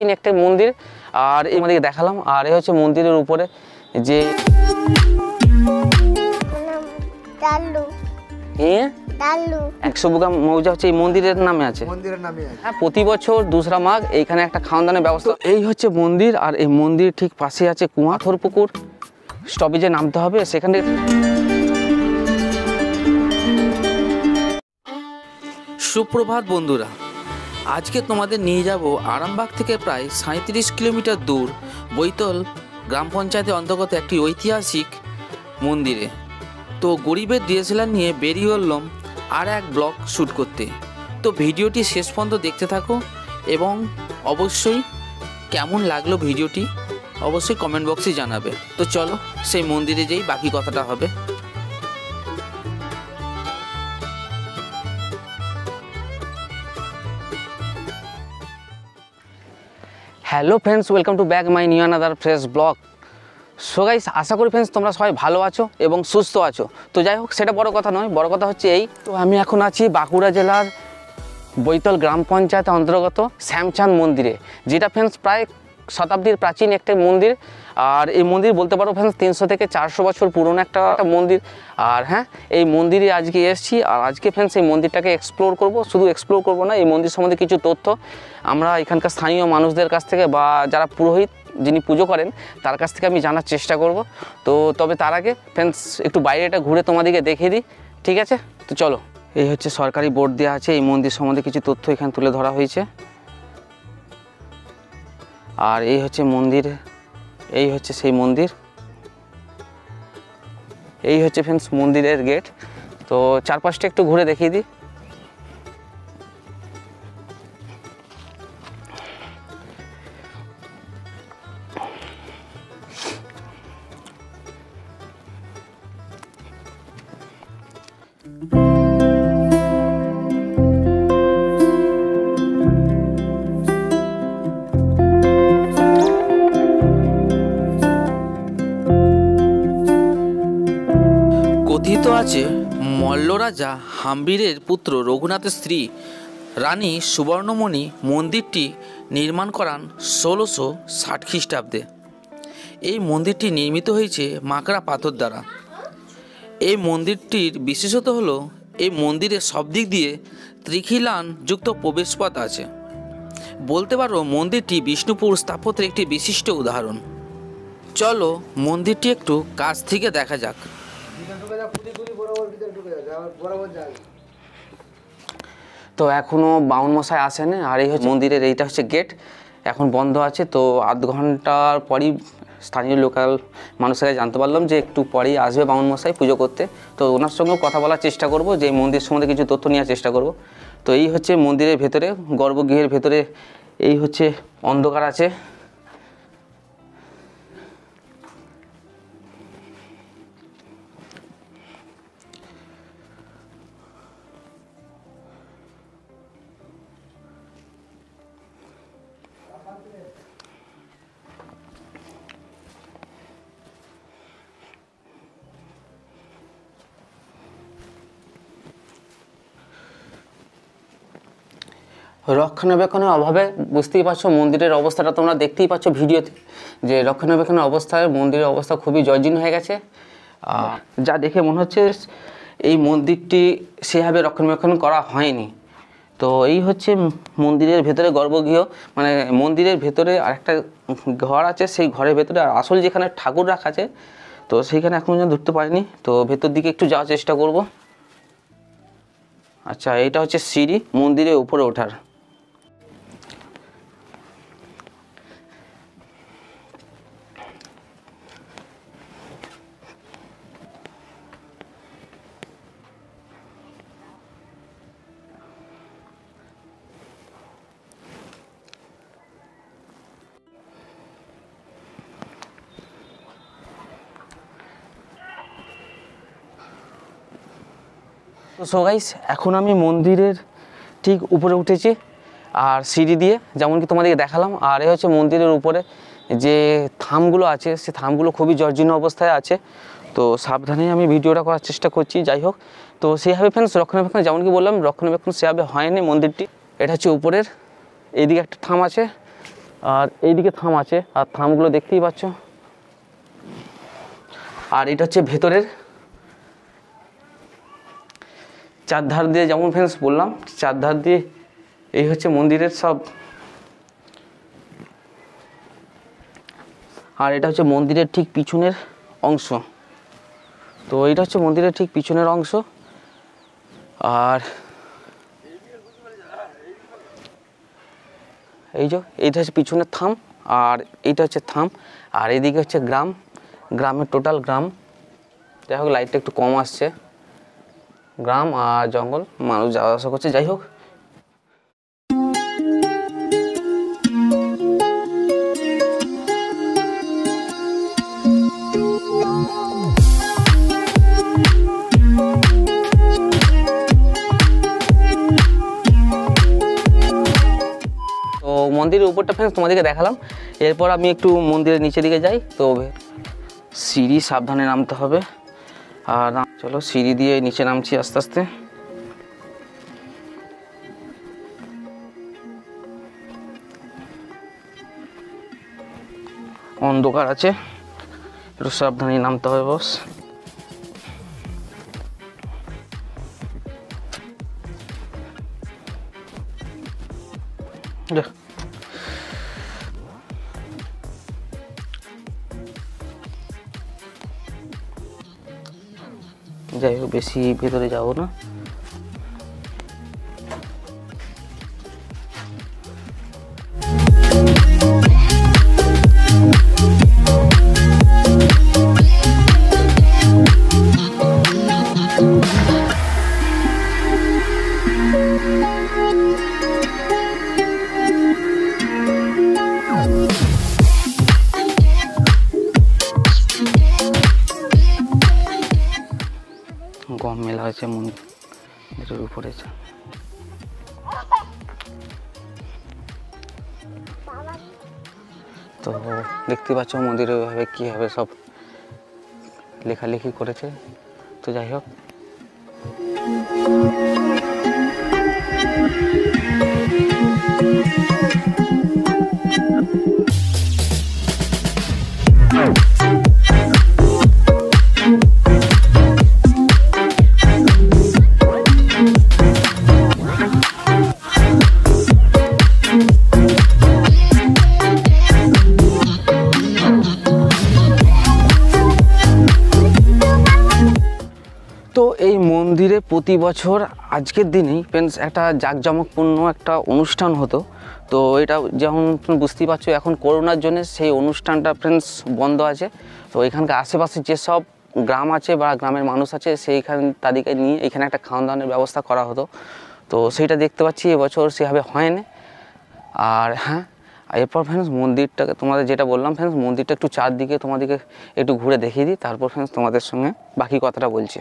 একটা মন্দির আর এই আমাদেরকে দেখালাম আর এ হচ্ছে মন্দিরের উপরে যে একশো মৌজা হচ্ছে এই মন্দিরের নামে আছে। মন্দিরের নামে আছে। হ্যাঁ প্রতি বছর দুসরা মাঘ এইখানে একটা খাওয়ান ব্যবস্থা। এই হচ্ছে মন্দির আর এই মন্দির ঠিক পাশে আছে কুয়া পুকুর স্টপেজে নামতে হবে সেখান সুপ্রভাত বন্ধুরা আজকে তোমাদের নিয়ে যাব আরামবাগ থেকে প্রায় সাঁত্রিশ কিলোমিটার দূর বৈতল গ্রাম পঞ্চায়েতের অন্তর্গত একটি ঐতিহাসিক মন্দিরে। তো গরিবের ডিএসএলআর নিয়ে বেরিয়ে পড়লাম আর এক ব্লগ শ্যুট করতে। তো ভিডিওটি শেষ পর্যন্ত দেখতে থাকো এবং অবশ্যই কেমন লাগল ভিডিওটি অবশ্যই কমেন্ট বক্সে জানাবে। তো চলো সেই মন্দিরে যেই বাকি কথাটা হবে। Hello friends, welcome to back my new another fresh blog. So guys আশা করি ফ্রেন্ডস তোমরা সবাই ভালো আছো এবং সুস্থ আছো। তো যাই হোক, সেটা বড় কথা নয়, বড় কথা হচ্ছে এই, তো আমি এখন আছি বাঁকুড়া জেলার বৈতল গ্রাম পঞ্চায়েত অন্তর্গত শ্যামচাঁদ মন্দিরে, যেটা ফ্রেন্ডস প্রায় শতাব্দীর প্রাচীন একটা মন্দির। আর এই মন্দির বলতে পারো ফ্রেন্ডস তিনশো থেকে চারশো বছর পুরনো একটা মন্দির। আর হ্যাঁ এই মন্দিরে আজকে এসেছি, আর আজকে ফ্রেন্ডস এই মন্দিরটাকে এক্সপ্লোর করব। শুধু এক্সপ্লোর করব না, এই মন্দির সম্বন্ধে কিছু তথ্য। আমরা এখানকার স্থানীয় মানুষদের কাছ থেকে বা যারা পুরোহিত যিনি পুজো করেন, তার কাছ থেকে আমি জানার চেষ্টা করব। তো তবে তার আগে ফ্রেন্ডস একটু বাইরেটা ঘুরে তোমাদেরকে দেখিয়ে দিই, ঠিক আছে? তো চলো, এই হচ্ছে সরকারি বোর্ড দেওয়া আছে, এই মন্দির সম্বন্ধে কিছু তথ্য এখানে তুলে ধরা হয়েছে। আর এই হচ্ছে মন্দির এই হচ্ছে সেই মন্দির। এই হচ্ছে ফ্রেন্ডস মন্দিরের গেট তো চারপাশটা একটু ঘুরে দেখিয়ে দিই। রাজা হাম্বিরের পুত্র রঘুনাথের স্ত্রী রানী সুবর্ণমণি মন্দিরটি নির্মাণ করান ষোলোশো ষাট খ্রিস্টাব্দে। এই মন্দিরটি নির্মিত হয়েছে মাকড়া পাথর দ্বারা। এই মন্দিরটির বিশেষত হলো, এই মন্দিরের সব দিক দিয়ে ত্রিখিলান যুক্ত প্রবেশপথ আছে। বলতে পারো, মন্দিরটি বিষ্ণুপুর স্থাপত্যের একটি বিশিষ্ট উদাহরণ। চলো মন্দিরটি একটু কাছ থেকে দেখা যাক। তো এখনও বাউন মশাই আসেনি, আর এই হচ্ছে মন্দিরের এইটা হচ্ছে গেট এখন বন্ধ আছে, তো আধ ঘণ্টার পরই স্থানীয় লোকাল মানুষেরা জানতে পারলাম যে একটু পরেই আসবে বাউন মশাই পুজো করতে। তো ওনার সঙ্গেও কথা বলার চেষ্টা করব, যে মন্দির সম্বন্ধে কিছু তথ্য নেওয়ার চেষ্টা করব। তো এই হচ্ছে মন্দিরের ভেতরে, গর্ভগৃহের ভেতরে, এই হচ্ছে অন্ধকার আছে। রক্ষণাবেক্ষণের অভাবে বুঝতেই পারছ মন্দিরের অবস্থাটা, তোমরা দেখতেই পাচ্ছ ভিডিওতে, যে রক্ষণাবেক্ষণের অবস্থায় মন্দিরের অবস্থা খুবই জর্জিন হয়ে গেছে। যা দেখে মনে হচ্ছে এই মন্দিরটি সেভাবে রক্ষণাবেক্ষণ করা হয়নি। তো এই হচ্ছে মন্দিরের ভেতরে গর্ভগৃহ। মানে মন্দিরের ভেতরে আরেকটা ঘর আছে, সেই ঘরের ভেতরে আর আসল যেখানে ঠাকুর রাখা আছে, তো সেইখানে এখন পর্যন্ত ঢুকতে পারিনি। তো ভেতর দিকে একটু যাওয়ার চেষ্টা করব। আচ্ছা এটা হচ্ছে সিঁড়ি মন্দিরের উপরে ওঠার। তো সো গাইস এখন আমি মন্দিরের ঠিক উপরে উঠেছি আর সিঁড়ি দিয়ে যেমন কি তোমাদেরকে দেখালাম, আর এ হচ্ছে মন্দিরের উপরে যে থামগুলো আছে, সে থামগুলো খুবই জর্জীর্ণ অবস্থায় আছে। তো সাবধানে আমি ভিডিওটা করার চেষ্টা করছি, যাই হোক। তো সেভাবে ফ্রেন্ডস রক্ষণাবেক্ষণ যেমন কি বললাম, রক্ষণাবেক্ষণ সেভাবে হয়নি মন্দিরটি। এটা হচ্ছে উপরের, এইদিকে একটা থাম আছে, আর এইদিকে থাম আছে, আর থামগুলো দেখতেই পাচ্ছ। আর এটা হচ্ছে ভেতরের চারধার দিয়ে যেমন ফ্রেন্ডস বললাম, চারধার দিয়ে এই হচ্ছে মন্দিরের সব। আর এটা হচ্ছে মন্দিরের ঠিক পিছনের অংশ। তো এটা হচ্ছে মন্দিরের ঠিক পিছনের অংশ। আর এই যে, এইটা হচ্ছে পিছনের থাম, আর এইটা হচ্ছে থাম, আর এইদিকে হচ্ছে গ্রাম। গ্রামের টোটাল গ্রাম। যাই হোক লাইটটা একটু কম আসছে। গ্রাম আর জঙ্গল, মানুষ যাওয়া আসা করছে। যাই হোক। মন্দিরের উপরটা ফ্রেন্ডস তোমাদেরকে দেখালাম। এরপর আমি একটু মন্দিরের নিচের দিকে যাই। তো সিঁড়ি সাবধানে নামতে হবে। আর চলো সিঁড়ি দিয়ে নিচে নামছি আস্তে আস্তে। অন্ধকার আছে, একটু সাবধানে নামতে হবে বস যা যাই হোক বেশি ভেতরে যাব না। হয়েছে মন্দিরের উপরে তো দেখতে পাচ্ছ মন্দিরে ওইভাবে কীভাবে সব লেখালেখি করেছে। তো যাই হোক। এই মন্দিরে প্রতি বছর আজকের দিনেই ফ্রেন্ডস একটা জাঁকজমকপূর্ণ একটা অনুষ্ঠান হতো। তো এটা যেমন বুঝতেই পারছ, এখন করোনার জন্য সেই অনুষ্ঠানটা ফ্রেন্ডস বন্ধ আছে। তো এখানকার আশেপাশে যেসব গ্রাম আছে বা গ্রামের মানুষ আছে, সেইখান, তাদেরকে নিয়ে এখানে একটা খাওয়ান দাওয়ানোর ব্যবস্থা করা হতো। তো সেইটা দেখতে পাচ্ছি, এবছর সেভাবে হয়নি। আর হ্যাঁ এরপর ফ্রেন্ডস মন্দিরটাকে তোমাদের যেটা বললাম ফ্রেন্ডস মন্দিরটা একটু চারদিকে তোমাদেরকে একটু ঘুরে দেখিয়ে দিই, তারপর ফ্রেন্ডস তোমাদের সঙ্গে বাকি কথাটা বলছি।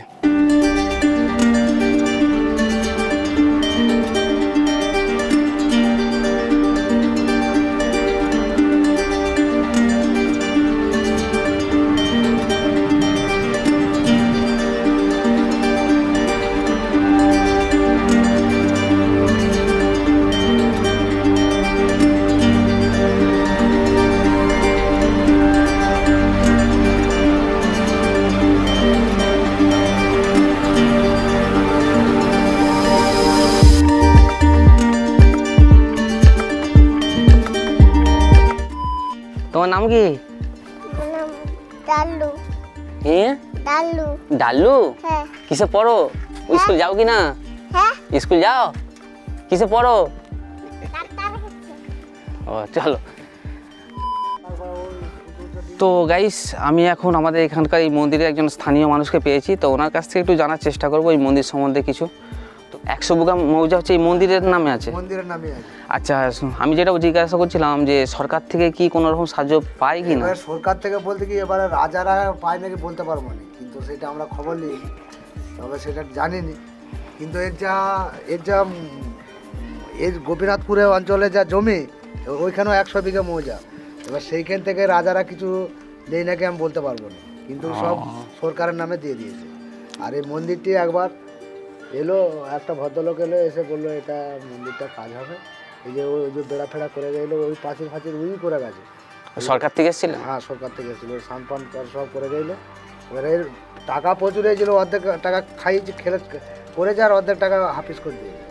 ডাল্লু হ্যাঁ। কিসে পড়ো? স্কুল যাও কি না হ্যাঁ। স্কুল যাও? কিসে পড়ো? ও চলো। তো গাইস আমি এখন আমাদের এখানকার এই মন্দিরে একজন স্থানীয় মানুষকে পেয়েছি তো ওনার কাছ থেকে একটু জানার চেষ্টা করব এই মন্দির সম্বন্ধে কিছু। একশো বুগা মৌজা হচ্ছে এই মন্দিরের নামে আছে। মন্দিরের নামে আছে। আচ্ছা আমি যেটা জিজ্ঞাসা করছিলাম যে সরকার থেকে কি কোনো রকম সাহায্য পায় কি না সরকার থেকে বলতে কি এবারে রাজারা পায় নাকি বলতে পারব না কিন্তু সেটা আমরা খবর নিই। তবে সেটা জানিনি। কিন্তু এর যা এর যা এর গোপীনাথপুরে অঞ্চলে যা জমি ওইখানেও একশো বিঘা মৌজা। এবার সেইখান থেকে রাজারা কিছু নেই নাকি আমি বলতে পারব না। কিন্তু সব সরকারের নামে দিয়ে দিয়েছে। আর এই মন্দিরটি একবার এলো একটা ভদ্রলোক এলো এসে বলল এটা মন্দিরটা কাজ হবে। এই যে ওই যে বেড়া ফেড়া করে গেলো ওই পাঁচিল ফাঁচিল ওই করে গেছে। সরকার থেকে এসেছিলেন হ্যাঁ সরকার থেকে এসেছিল। সান পান সব করে গেলো। এবারে টাকা প্রচুর হয়েছিল অর্ধেক টাকা খাইয়েছে খেলে করেছে আর অর্ধেক টাকা হাফিস করে দিয়েছে।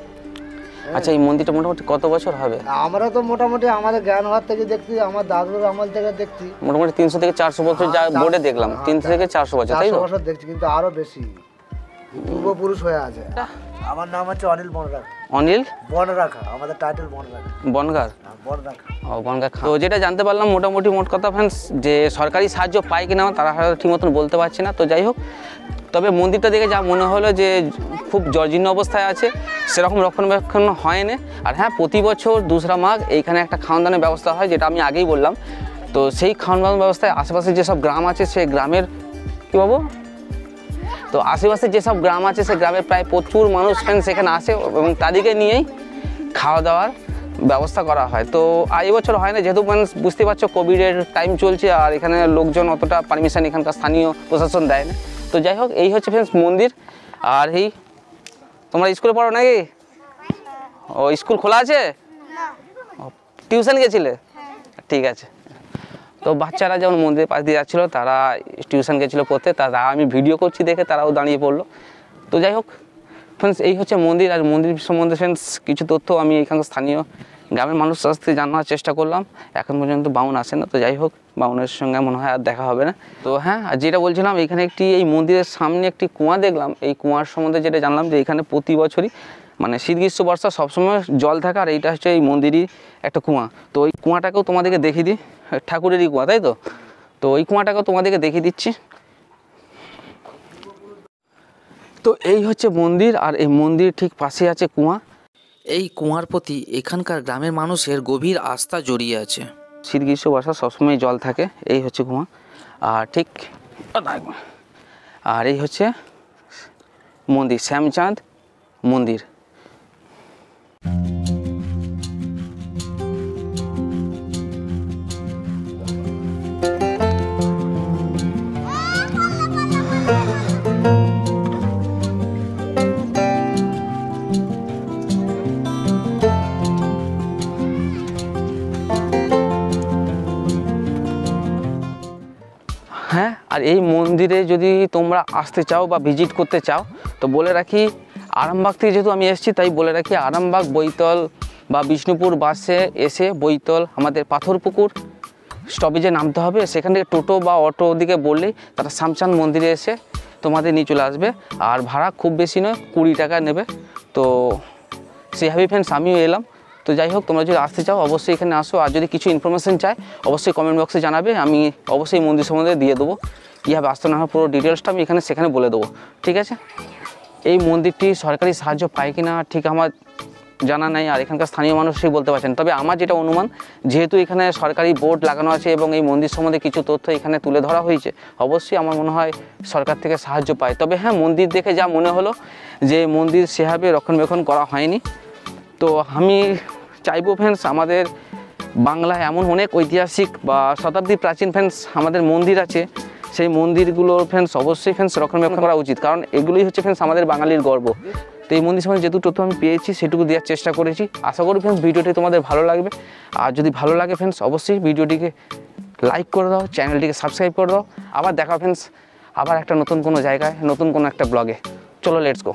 আচ্ছা এই মন্দিরটা মোটামুটি কত বছর হবে? আমরা তো মোটামুটি আমাদের জ্ঞান হওয়ার থেকে দেখছি আমার দাদুর আমল থেকে দেখছি। মোটামুটি তিনশো থেকে চারশো বছর যা হ্যাঁ, বোর্ডে দেখলাম হ্যাঁ, তিনশো থেকে চারশো বছর তাই চারশো বছর দেখছি কিন্তু আরও বেশি। পূর্বপুরুষ হয়ে আছে। আমার নাম হচ্ছে অনিল বনরাখা অনিল? বনরাখা আমাদের টাইটেল বনরাখা। বনগার? হ্যাঁ, বনরাখা। ও বনগাঁ তো যেটা জানতে পারলাম মোটামুটি মোট কথা ফ্রেন্ডস যে সরকারি সাহায্য পায় কিনা তারা হয়তো ঠিক মতন বলতে পারছে না তো যাই হোক। তবে মন্দিরটা দেখে যা মনে হলো যে খুব জর্জীর্ণ অবস্থায় আছে সেরকম রক্ষণাবেক্ষণ হয়নি। আর হ্যাঁ প্রতি বছর দুসরা মাঘ এইখানে একটা খাওয়ান দানের ব্যবস্থা হয় যেটা আমি আগেই বললাম। তো সেই খাওয়ান দান ব্যবস্থায় আশেপাশে যেসব গ্রাম আছে সেই গ্রামের কী বাবু তো আশেপাশে যেসব গ্রাম আছে সে গ্রামের প্রায় প্রচুর মানুষ সেখানে আসে এবং তাদেরকে নিয়েই খাওয়া দাওয়ার ব্যবস্থা করা হয়। তো আর এবছর হয় না যেহেতু মানুষ বুঝতে পারছ কোভিডের টাইম চলছে আর এখানে লোকজন অতটা পারমিশন এখানকার স্থানীয় প্রশাসন দেয় না। তো যাই হোক এই হচ্ছে ফ্রেন্ডস মন্দির। আর এই তোমরা স্কুলে পড়ো নাকি? ও স্কুল খোলা আছে? টিউশন গেছিলে? ঠিক আছে। তো বাচ্চারা যেমন মন্দিরের পাশ দিয়ে যাচ্ছিল, তারা টিউশন গেছিল পড়তে তারা আমি ভিডিও করছি দেখে তারাও দাঁড়িয়ে পড়ল। তো যাই হোক ফ্রেন্ডস এই হচ্ছে মন্দির, আর মন্দির সম্বন্ধে ফ্রেন্ডস কিছু তথ্য আমি এখানকার স্থানীয় গ্রামের মানুষ কাছ থেকে জানার চেষ্টা করলাম। এখন পর্যন্ত বাউন আসে না, তো যাই হোক বাউনের সঙ্গে মনে হয় আর দেখা হবে না। তো হ্যাঁ আর যেটা বলছিলাম, এখানে একটি, এই মন্দিরের সামনে একটি কুয়া দেখলাম। এই কুয়ার সম্বন্ধে যেটা জানলাম যে এখানে প্রতি বছরই মানে শীত গ্রীষ্ম বর্ষা সবসময় জল থাকে আর এইটা হচ্ছে এই মন্দিরই একটা কুয়া। তো ওই কুয়াটাকেও তোমাদেরকে দেখিয়ে দিই। ঠাকুরেরই কুয়া তাই তো? তো ওই কুয়াটাকেও তোমাদেরকে দেখিয়ে দিচ্ছি। তো এই হচ্ছে মন্দির আর এই মন্দির ঠিক পাশে আছে কুয়া। এই কুয়ার প্রতি এখানকার গ্রামের মানুষের গভীর আস্থা জড়িয়ে আছে। শীত গ্রীষ্ম বর্ষা সবসময় জল থাকে। এই হচ্ছে কুয়া। আর ঠিক আর এই হচ্ছে মন্দির শ্যামচাঁদ মন্দির। মন্দিরে যদি তোমরা আসতে চাও বা ভিজিট করতে চাও, তো বলে রাখি, আরামবাগ থেকে যেহেতু আমি এসেছি, তাই বলে রাখি আরামবাগ, বৈতল বা বিষ্ণুপুর বাসে এসে বৈতল, আমাদের পাথরপুকুর স্টপেজে নামতে হবে। সেখান থেকে টোটো বা অটো দিকে বললেই তারা শ্যামচাঁদ মন্দিরে এসে তোমাদের নিয়ে চলে আসবে। আর ভাড়া খুব বেশি নয়, কুড়ি টাকা নেবে। তো সেইভাবে ফ্রেন্ডস আমিও এলাম। তো যাই হোক, তোমরা যদি আসতে চাও, অবশ্যই এখানে আসো। আর যদি কিছু ইনফরমেশন চাই অবশ্যই কমেন্ট বক্সে জানাবে। আমি অবশ্যই মন্দির সম্বন্ধে দিয়ে দেবো। কীভাবে আসতে না হয় পুরো ডিটেলসটা আমি এখানে সেখানে বলে দেবো। ঠিক আছে? এই মন্দিরটি সরকারি সাহায্য পায় কি না ঠিক আমার জানা নাই। আর এখানকার স্থানীয় মানুষই বলতে পারছেন। তবে আমার যেটা অনুমান, যেহেতু এখানে সরকারি বোর্ড লাগানো আছে এবং এই মন্দির সম্বন্ধে কিছু তথ্য এখানে তুলে ধরা হয়েছে, অবশ্যই আমার মনে হয় সরকার থেকে সাহায্য পায়। তবে হ্যাঁ মন্দির দেখে যা মনে হলো যে মন্দির সেভাবে রক্ষণাবেক্ষণ করা হয়নি। তো আমি চাইব ফ্রেন্ডস আমাদের বাংলায় এমন অনেক ঐতিহাসিক বা শতাব্দী প্রাচীন ফ্রেন্ডস আমাদের মন্দির আছে। সেই মন্দিরগুলোর ফ্রেন্ডস অবশ্যই ফ্রেন্ডস রক্ষণাবেক্ষণ করা উচিত কারণ এগুলোই হচ্ছে ফ্রেন্ডস আমাদের বাঙালির গর্ব। তো এই মন্দির সম্বন্ধে যেটুকু তথ্য আমি পেয়েছি সেটুকু দেওয়ার চেষ্টা করেছি। আশা করি ফ্রেন্ডস ভিডিওটি তোমাদের ভালো লাগবে। আর যদি ভালো লাগে ফ্রেন্ডস অবশ্যই ভিডিওটিকে লাইক করে দাও চ্যানেলটিকে সাবস্ক্রাইব করে দাও। আবার দেখা ফ্রেন্ডস আবার একটা নতুন কোনো জায়গায় নতুন কোনো একটা ব্লগে চলো লেটস গো